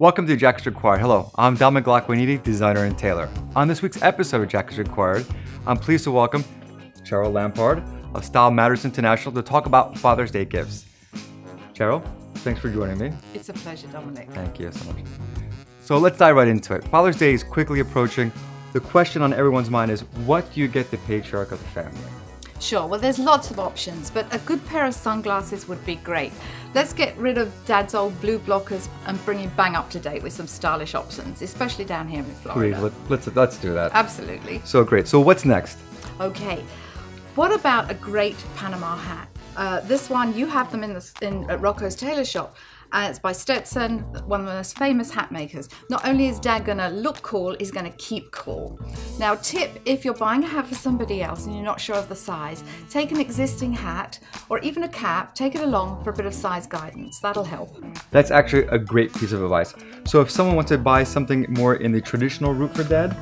Welcome to Jackets Required. Hello, I'm Dominic Lacquaniti, designer and tailor. On this week's episode of Jackets Required, I'm pleased to welcome Cheryl Lampard of Style Matters International to talk about Father's Day gifts. Cheryl, thanks for joining me. It's a pleasure, Dominic. Thank you so much. So let's dive right into it. Father's Day is quickly approaching. The question on everyone's mind is what do you get the patriarch of the family? Sure, well, there's lots of options, but a good pair of sunglasses would be great. Let's get rid of Dad's old blue blockers and bring him bang up to date with some stylish options, especially down here in Florida. Let, let's, let's do that. Absolutely. So great. So what's next? Okay, what about a great Panama hat? Uh, this one, you have them in the in at Rocco's Tailor Shop. And it's by Stetson, one of the most famous hat makers. Not only is Dad gonna look cool, he's gonna keep cool. Now, tip if you're buying a hat for somebody else and you're not sure of the size, take an existing hat or even a cap, take it along for a bit of size guidance. That'll help. That's actually a great piece of advice. So if someone wants to buy something more in the traditional route for Dad,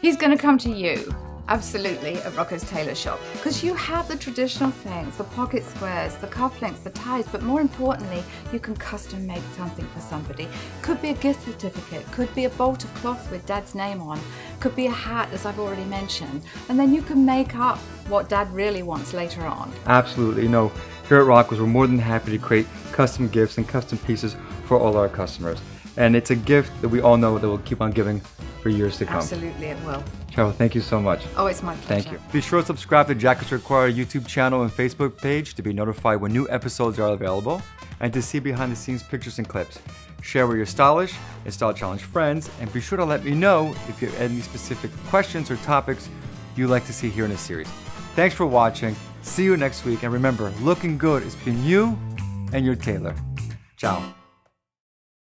He's gonna come to you. Absolutely, at Rocco's Tailor Shop. Because you have the traditional things, the pocket squares, the cufflinks, the ties, but more importantly, you can custom make something for somebody. Could be a gift certificate, could be a bolt of cloth with dad's name on, could be a hat, as I've already mentioned. And then you can make up what dad really wants later on. absolutely. You know, here at Rocco's, we're more than happy to create custom gifts and custom pieces for all our customers. And it's a gift that we all know that we'll keep on giving for years to come. Absolutely, it will. Cheryl, thank you so much. Oh, it's my pleasure. Thank you. Be sure to subscribe to Jackets Required YouTube channel and Facebook page to be notified when new episodes are available and to see behind the scenes pictures and clips. Share with your stylish and style challenge friends and be sure to let me know if you have any specific questions or topics you'd like to see here in the series. Thanks for watching. See you next week and remember, looking good is between you and your tailor. Ciao.